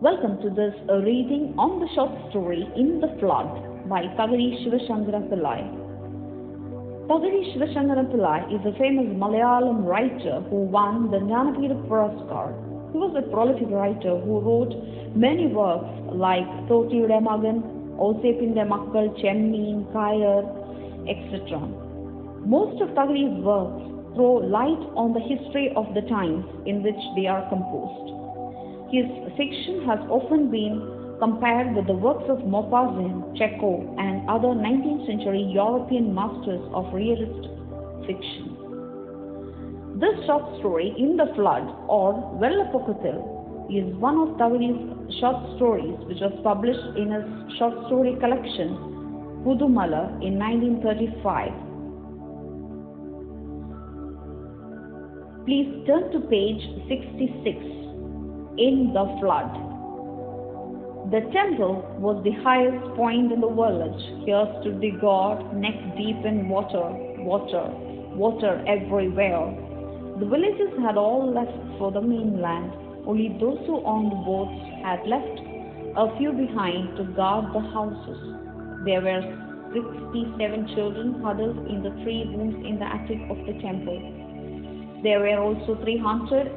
Welcome to this uh, reading on the short story In the Flood by Thakazhi Shivashankara Pillai. Thakazhi Shivashankara Pillai is a famous Malayalam writer who won the Jnanapeeda Puraskar. He was a prolific writer who wrote many works like Thotiyude Magan, Osepinde Makkal, Chemmeen, Kayar, etc. Most of Thakazhi's works throw light on the history of the times in which they are composed. His fiction has often been compared with the works of Maupassant, Chekhov, and other 19th century European masters of realist fiction. This short story, In the Flood or Vellapokkathil, is one of Thakazhi's short stories which was published in his short story collection Pudumala in 1935. Please turn to page 66 in the flood. The temple was the highest point in the village. Here stood the god, neck deep in water, water, water everywhere. The villagers had all left for the mainland. Only those who owned boats had left a few behind to guard the houses. There were 67 children huddled in the three rooms in the attic of the temple. There were also 300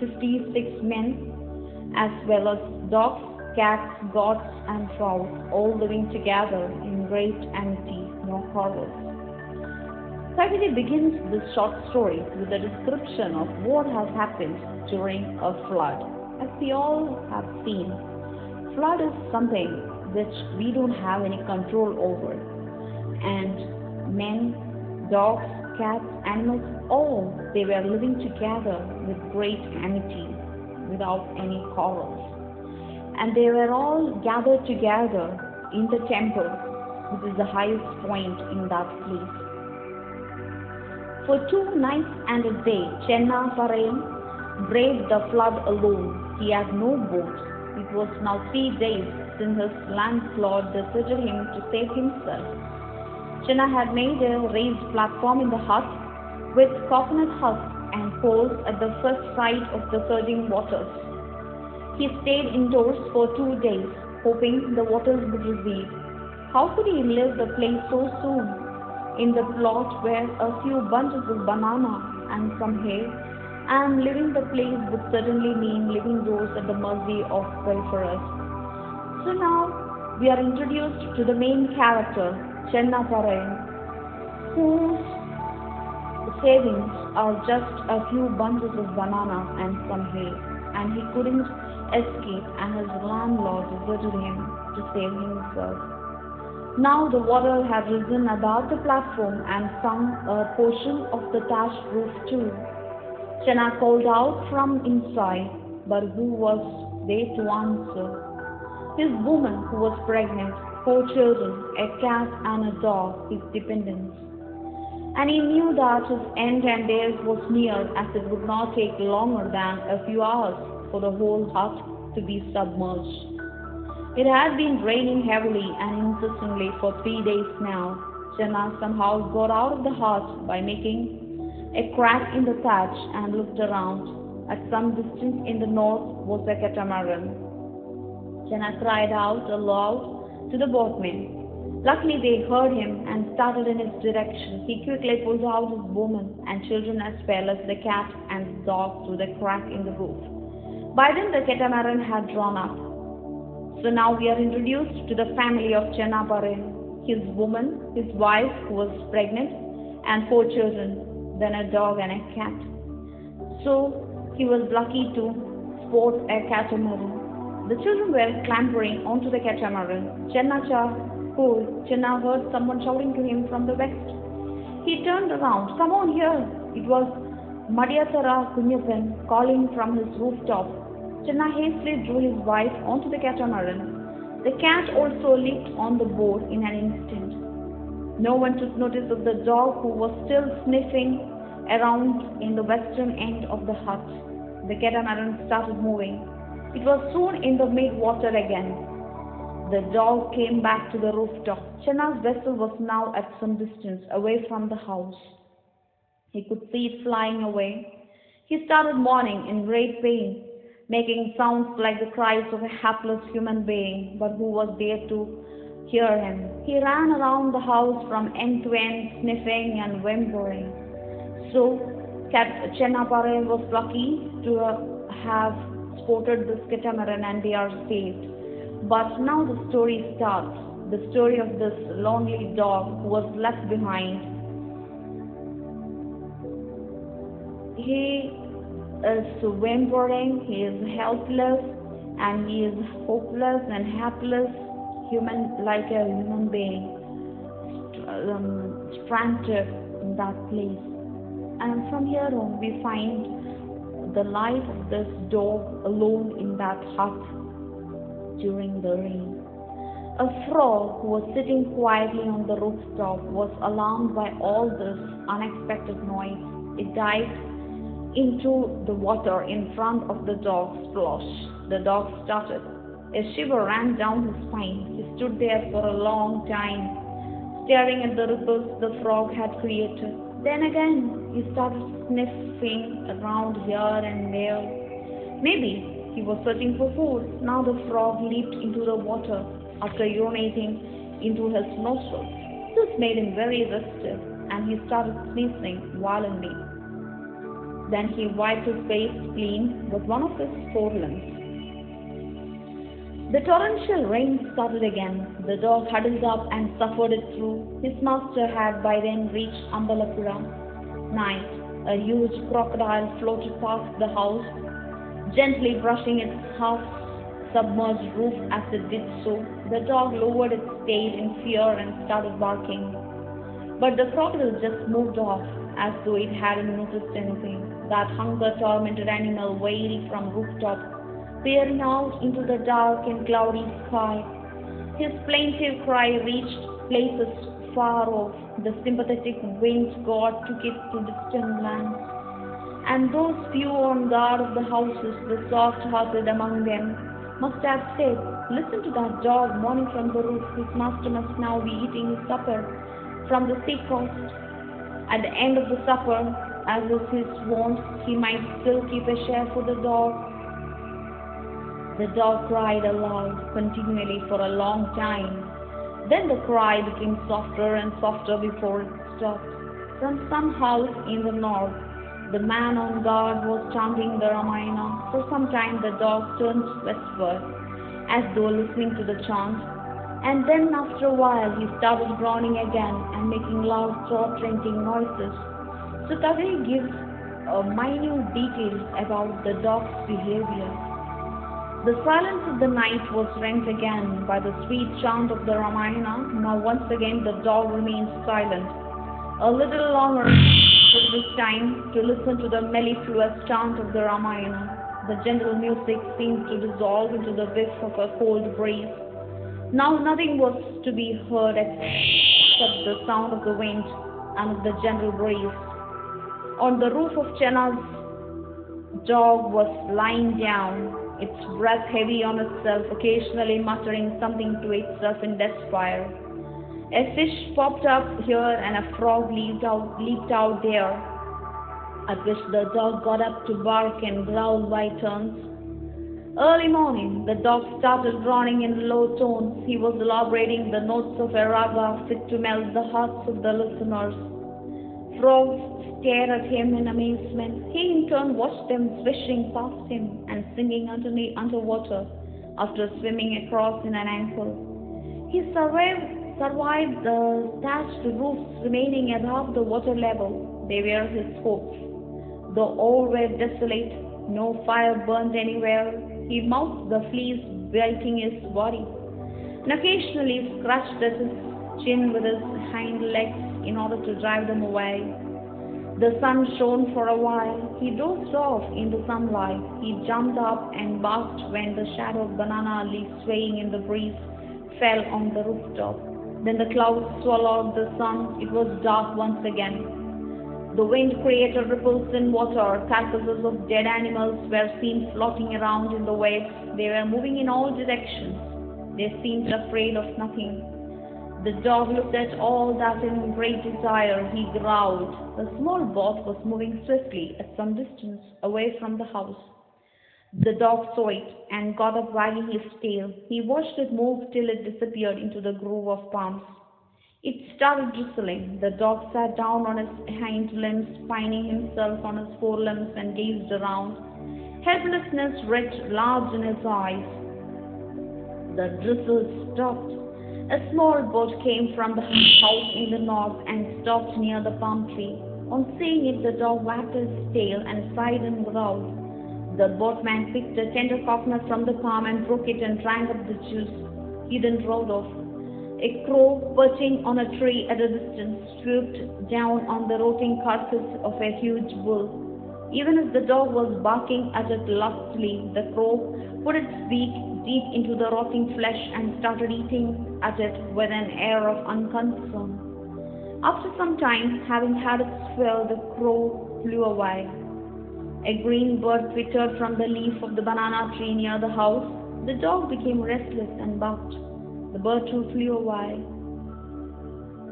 56 men, as well as dogs, cats, goats, and fowls, all living together in great amity, no quarrels. Thakazhi begins this short story with a description of what has happened during a flood. As we all have seen, flood is something which we don't have any control over. And men, dogs, cats, animals, all they were living together with great amity, without any quarrels. And they were all gathered together in the temple, which is the highest point in that place. For two nights and a day, Chenna Parayan braved the flood alone. He had no boat. It was now three days since his landlord deserted him to save himself. Chenna had made a raised platform in the hut with coconut husks and poles at the first sight of the surging waters. He stayed indoors for two days, hoping the waters would recede. How could he leave the place so soon? In the plot were a few bunches of banana and some hay, and leaving the place would certainly mean leaving those at the mercy of pilferers. So now we are introduced to the main character, Chenna Parayan, whose savings are just a few bunches of banana and some hay, and he couldn't escape, and his landlord deserted him to save himself. Now the water had risen above the platform and sunk a portion of the thatched roof too. Chenna called out from inside, but who was there to answer? His woman who was pregnant, four children, a cat and a dog, his dependents and he knew that his end and theirs was near, as it would not take longer than a few hours for the whole hut to be submerged. It had been raining heavily and insistently for three days now. Chenna somehow got out of the hut by making a crack in the thatch and looked around. At some distance in the north was a catamaran. Chenna cried out aloud to the boatmen. Luckily, they heard him and started in his direction. He quickly pulled out his woman and children as well as the cat and dog through the crack in the roof. By then, the catamaran had drawn up. So now we are introduced to the family of Chenna Parayan, his woman, his wife who was pregnant, and four children, then a dog and a cat. So he was lucky to sport a catamaran. The children were clambering onto the catamaran. Chennacha Oh, Chenna heard someone shouting to him from the west. He turned around. Come on here. It was Madhyatara Kunyapan calling from his rooftop. Chenna hastily drew his wife onto the catamaran. The cat also leaped on the board in an instant. No one took notice of the dog who was still sniffing around in the western end of the hut. The catamaran started moving. It was soon in the mid-water again. The dog came back to the rooftop. Chenna's vessel was now at some distance away from the house. He could see it flying away. He started mourning in great pain. making sounds like the cries of a hapless human being, but who was there to hear him? He ran around the house from end to end, sniffing and whimpering. So, Chennapare was lucky to have spotted this catamaran and they are saved. But now the story starts. The story of this lonely dog who was left behind. He is whimpering, he is helpless, and he is hopeless and helpless, human like a human being, um, frantic in that place. And from here on, we find the life of this dog alone in that hut during the rain. A frog who was sitting quietly on the rooftop was alarmed by all this unexpected noise. It dived into the water in front of the dog's splosh. The dog started. A shiver ran down his spine. He stood there for a long time, staring at the ripples the frog had created. Then again, he started sniffing around here and there. Maybe he was searching for food. Now the frog leaped into the water after urinating into his nostrils. This made him very restive, and he started sneezing violently. Then he wiped his face clean with one of his forelimbs. The torrential rain started again. The dog huddled up and suffered it through. His master had by then reached Ambalapuzha. Night, a huge crocodile floated past the house, gently brushing its half submerged roof as it did so. The dog lowered its tail in fear and started barking. But the crocodile just moved off as though it hadn't noticed anything. That hunger tormented animal wailed from rooftop, peering out into the dark and cloudy sky. His plaintive cry reached places far off. The sympathetic wind god took it to distant lands. And those few on guard of the houses, the soft-hearted among them, must have said, Listen to that dog mourning from the roof. His master must now be eating his supper from the sea coast. At the end of the supper, as was his wont, he might still keep a share for the dog. The dog cried aloud, continually for a long time. Then the cry became softer and softer before it stopped. From some house in the north, the man on guard was chanting the Ramayana. For some time the dog turned westward, as though listening to the chant, and then after a while he started groaning again and making loud throat-rending noises. So gives uh, minute details about the dog's behavior. The silence of the night was rent again by the sweet chant of the Ramayana. Now once again the dog remained silent. A little longer took this time to listen to the mellifluous chant of the Ramayana. The gentle music seemed to dissolve into the whiff of a cold breeze. Now nothing was to be heard except the sound of the wind and of the gentle breeze. On the roof of Chenna's dog was lying down, its breath heavy on itself, occasionally muttering something to itself in despair. A fish popped up here and a frog leaped out, leaped out there, at which the dog got up to bark and growl by turns. Early morning, the dog started groaning in low tones. He was elaborating the notes of a raga fit to melt the hearts of the listeners. Frogs stared at him in amazement. He in turn watched them swishing past him and singing underneath underwater after swimming across in an ankle. He survived, survived the thatched roofs remaining above the water level. They were his hopes. Though all were desolate, no fire burned anywhere, he mouthed the fleas biting his body, and occasionally scratched at his chin with his hind legs in order to drive them away. The sun shone for a while. He dozed off in the sunlight. He jumped up and barked when the shadow of banana leaf swaying in the breeze fell on the rooftop. Then the clouds swallowed the sun. It was dark once again. The wind created ripples in water. Carcasses of dead animals were seen floating around in the waves. They were moving in all directions. They seemed afraid of nothing. The dog looked at all that in great desire. He growled. The small boat was moving swiftly at some distance away from the house. The dog saw it and got up wagging his tail. He watched it move till it disappeared into the grove of palms. It started drizzling. The dog sat down on his hind limbs, pining himself on his forelimbs, and gazed around. Helplessness writ large in his eyes. The drizzle stopped. A small boat came from the house in the north and stopped near the palm tree. On seeing it, the dog wagged his tail and sighed and growled. The boatman picked a tender coconut from the palm and broke it and drank up the juice. He then rode off. A crow, perching on a tree at a distance, swooped down on the rotting carcass of a huge bull. Even as the dog was barking at it lustily, the crow put its beak deep into the rotting flesh and started eating at it with an air of unconcern. After some time, having had its fill, the crow flew away. A green bird twittered from the leaf of the banana tree near the house. The dog became restless and barked. The bird too flew away.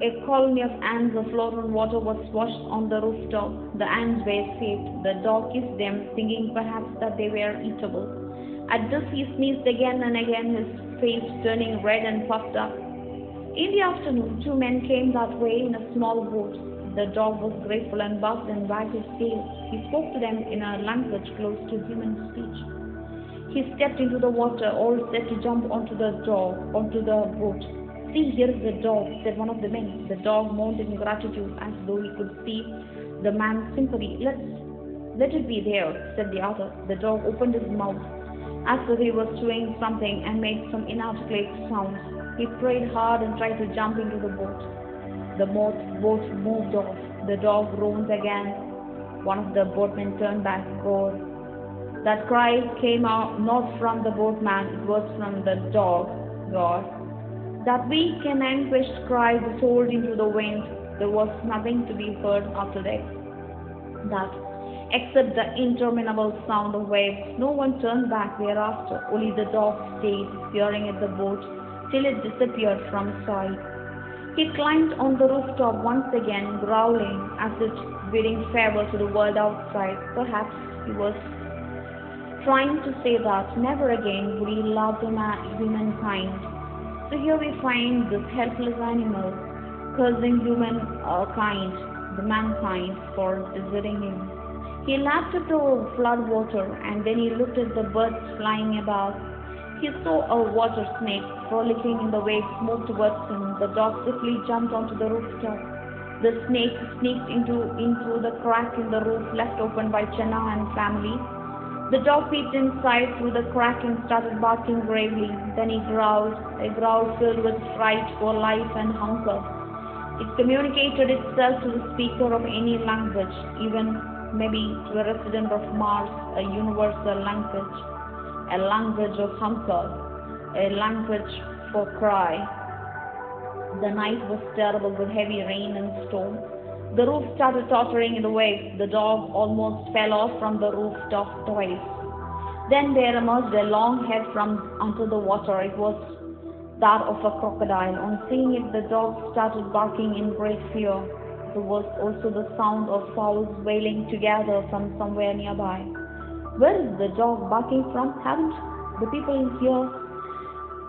A colony of ants afloat on water was washed on the rooftop. The ants were saved. The dog kissed them, thinking perhaps that they were eatable. At this he sneezed again and again, his face turning red and puffed up. In the afternoon, two men came that way in a small boat. The dog was grateful and barked and wagged his tail. He spoke to them in a language close to human speech. He stepped into the water, all set to jump onto the dog, onto the boat. See, here is the dog, said one of the men. The dog moaned in gratitude as though he could see the man's sympathy. Let's let it be there, said the other. The dog opened his mouth as though he was chewing something and made some inarticulate sounds. He prayed hard and tried to jump into the boat. The boat, boat moved off. The dog groaned again. One of the boatmen turned back, roared. That cry came out not from the boatman, it was from the dog, God. That weak and anguished cry soared into the wind. There was nothing to be heard after that. That except the interminable sound of waves. No one turned back thereafter, only the dog stayed, peering at the boat till it disappeared from sight. He climbed on the rooftop once again, growling as if bidding farewell to the world outside. Perhaps he was trying to say that never again would he love the uh, humankind. So here we find this helpless animal cursing humankind, the mankind, for deserting him. He lapped at the flood water and then he looked at the birds flying about. He saw a water snake frolicking in the waves move towards him. The dog swiftly jumped onto the rooftop. The snake sneaked into, into the crack in the roof left open by Chenna and family. The dog peeped inside through the crack and started barking gravely. Then he growled, a growl filled with fright for life and hunger. It communicated itself to the speaker of any language, even maybe to a resident of Mars, a universal language, a language of hunger, a language for cry. The night was terrible with heavy rain and storm. The roof started tottering in the waves. The dog almost fell off from the rooftop twice. Then there emerged a long head from under the water. It was that of a crocodile. On seeing it, the dog started barking in great fear. Was also the sound of fowls wailing together from somewhere nearby. Where is the dog barking from? Haven't the people in here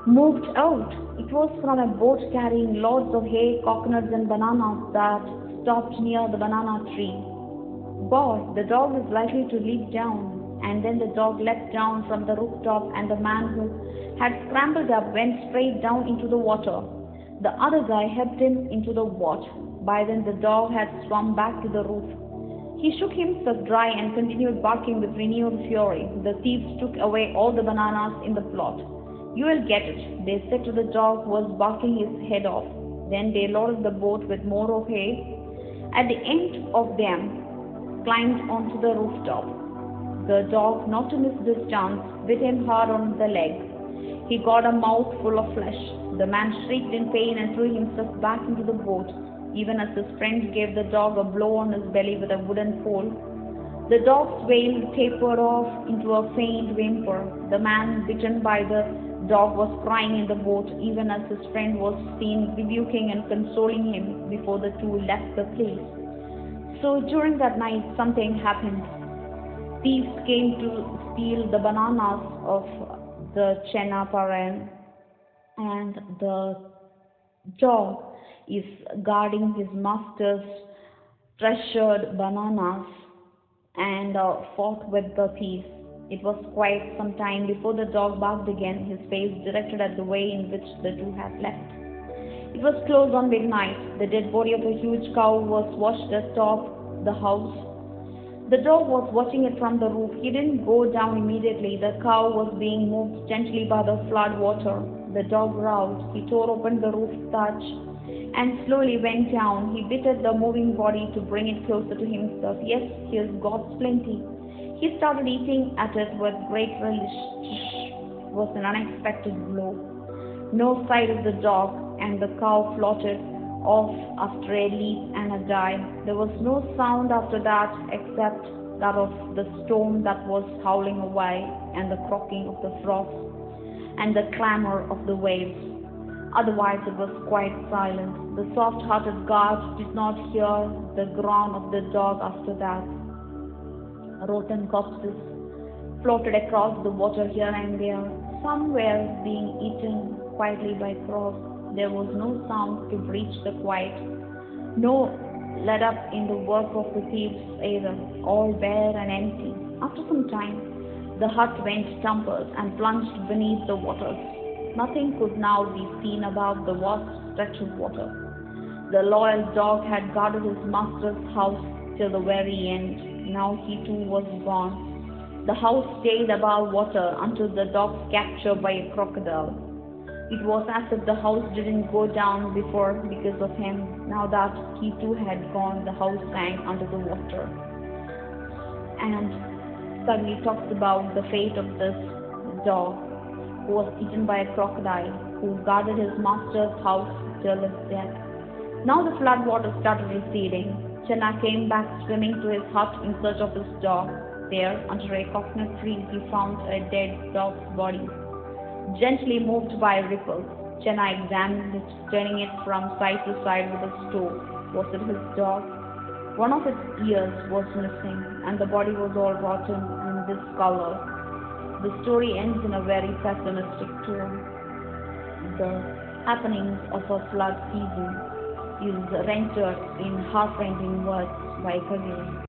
moved out? It was from a boat carrying loads of hay, coconuts, and bananas that stopped near the banana tree. Boss, the dog is likely to leap down. And then the dog leapt down from the rooftop, and the man who had scrambled up went straight down into the water. The other guy helped him into the water. By then the dog had swum back to the roof. He shook himself dry and continued barking with renewed fury. The thieves took away all the bananas in the plot. You will get it, they said to the dog who was barking his head off. Then they loaded the boat with more of hay. At the end of them, climbed onto the rooftop. The dog, not to miss this chance, bit him hard on the leg. He got a mouthful of flesh. The man shrieked in pain and threw himself back into the boat even as his friend gave the dog a blow on his belly with a wooden pole. The dog's wail tapered off into a faint whimper. The man bitten by the dog was crying in the boat, even as his friend was seen rebuking and consoling him before the two left the place. So during that night, something happened. thieves came to steal the bananas of the Chenna Parayan, and the dog is guarding his master's treasured bananas and uh, fought with the thief. It was quite some time before the dog barked again, his face directed at the way in which the two had left. It was close on midnight. The dead body of a huge cow was washed atop the house. The dog was watching it from the roof. He didn't go down immediately. The cow was being moved gently by the flood water. The dog growled. He tore open the roof thatch and slowly went down. He bit at the moving body to bring it closer to himself. Yes, here's God's plenty. He started eating at it with great relish. It was an unexpected blow. No sight of the dog, and the cow floated off after a leap and a dive. There was no sound after that except that of the storm that was howling away, and the croaking of the frost, and the clamor of the waves. Otherwise, it was quite silent. The soft hearted guard did not hear the groan of the dog after that. Rotten corpses floated across the water here and there. Some were being eaten quietly by crows. There was no sound to breach the quiet. No let up in the work of the thieves either, all bare and empty. After some time, the hut went tumbled and plunged beneath the waters. Nothing could now be seen above the vast stretch of water. The loyal dog had guarded his master's house till the very end. Now he too was gone. The house stayed above water until the dog's capture by a crocodile. It was as if the house didn't go down before because of him. Now that he too had gone, the house sank under the water. And suddenly talks about the fate of this dog was eaten by a crocodile, who guarded his master's house till his death. Now the flood water started receding. Chenna came back swimming to his hut in search of his dog. There, under a coconut tree, he found a dead dog's body, gently moved by ripples. Chenna examined it, turning it from side to side with a stove. Was it his dog? One of its ears was missing, and the body was all rotten and discolored. The story ends in a very pessimistic tone. The happenings of a flood season is rendered in heart-rending words by Kabir.